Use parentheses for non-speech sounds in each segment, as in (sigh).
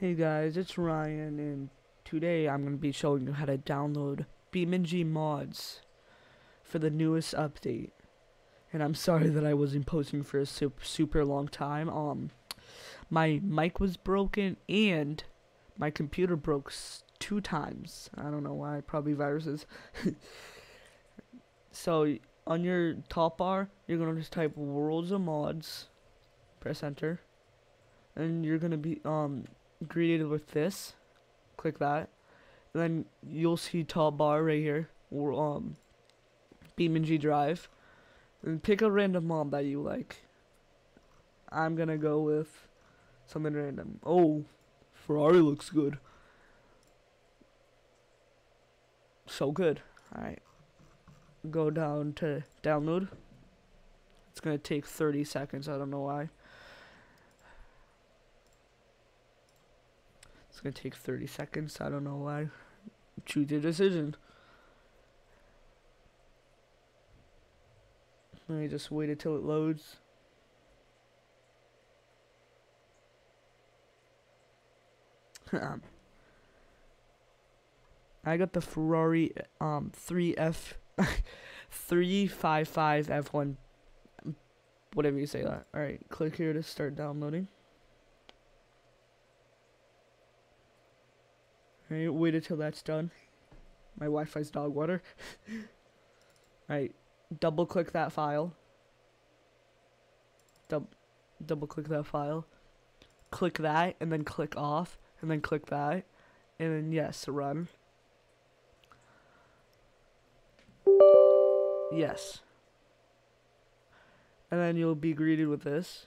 Hey guys, it's Ryan, and today I'm going to be showing you how to download BeamNG mods for the newest update. And I'm sorry that I wasn't posting for a super, super long time. Um, my mic was broken and my computer broke two times. I don't know why, probably viruses. (laughs) so on your top bar, you're gonna just type Worlds of Mods, press enter, and you're gonna be um greeted with this. Click that. And then you'll see top bar right here. Or um BeamNG Drive. And pick a random mod that you like. I'm gonna go with something random. Oh, Ferrari looks good. So good. Alright. Go down to download. It's gonna take 30 seconds, I don't know why. It's gonna take 30 seconds. I don't know why. Choose your decision. Let me just wait until it loads. (laughs) Um, I got the Ferrari um 3F 355 F1 whatever you say that. Alright, click here to start downloading. Alright, wait until that's done. My Wi-Fi's dog water. (laughs) Alright, double click that file. Dub double click that file. Click that and then click off and then click that and then yes, run. Yes. And then you'll be greeted with this.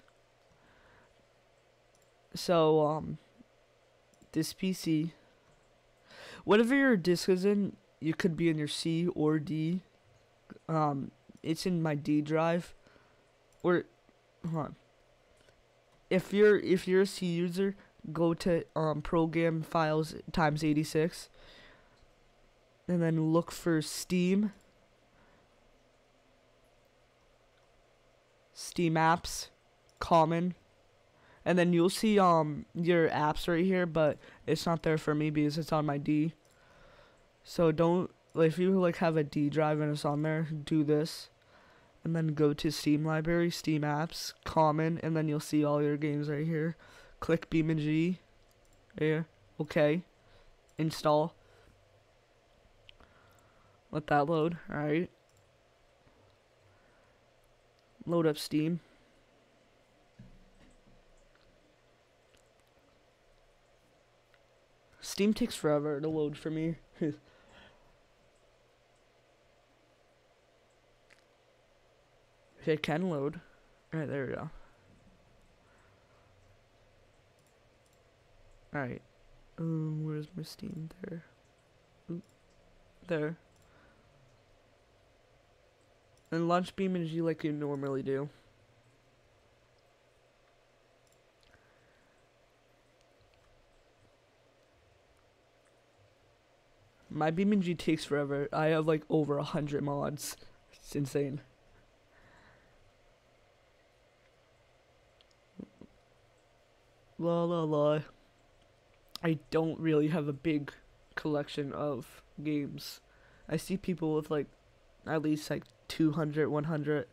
So um this PC whatever your disk is in, you could be in your C or D. Um, it's in my D drive. Or, hold on. If you're if you're a C user, go to um program files times eighty six. And then look for Steam. Steam apps, common. And then you'll see um your apps right here, but it's not there for me because it's on my D. So don't if you like have a D drive and it's on there, do this. And then go to Steam library, Steam apps, common, and then you'll see all your games right here. Click BeamNG. Here. Okay. Install. Let that load. Alright. Load up Steam. Steam takes forever to load for me. (laughs) it can load. Alright, there we go. Alright. Um, where's my Steam? There. There. And launch BeamNG like you normally do. My BeamNG takes forever. I have like over a hundred mods. It's insane. La la la. I don't really have a big collection of games. I see people with like at least like 200, 100.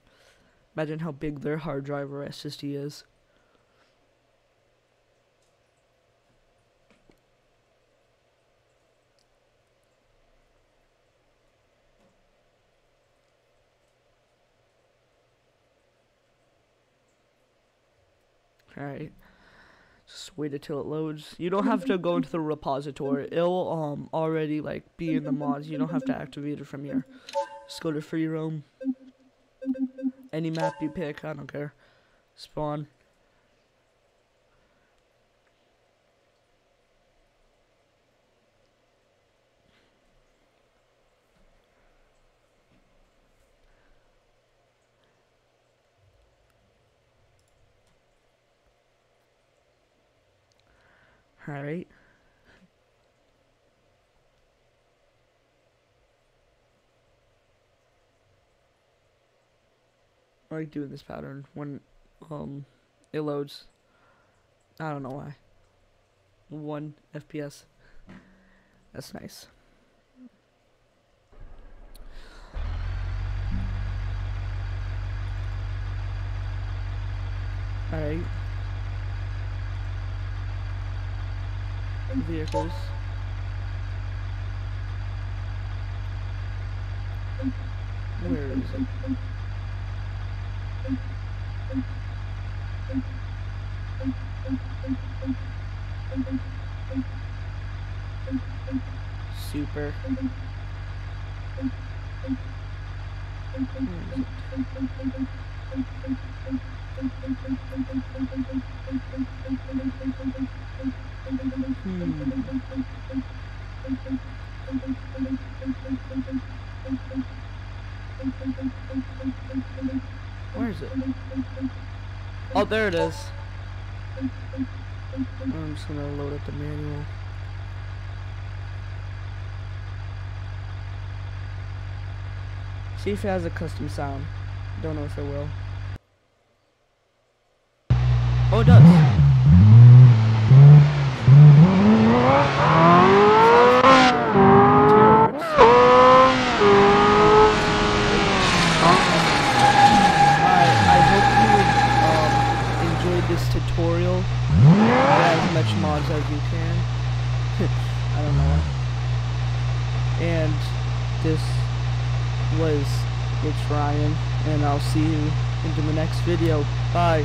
Imagine how big their hard drive or SSD is. Alright. Just wait until it loads. You don't have to go into the repository. It'll um already like be in the mods. You don't have to activate it from here. Just go to free roam. Any map you pick, I don't care. Spawn. Alright. I like doing this pattern when um it loads. I don't know why. one FPS. That's nice. Alright. Vehicles. Where is it? Super. Where is it? Hmm. Oh, there it is. I'm just gonna load up the manual. See if it has a custom sound. Don't know if it will. I hope you um, enjoyed this tutorial. Get as much mods as you can. (laughs) I don't know. And this was it's Ryan, and I'll see you into the next video. Bye.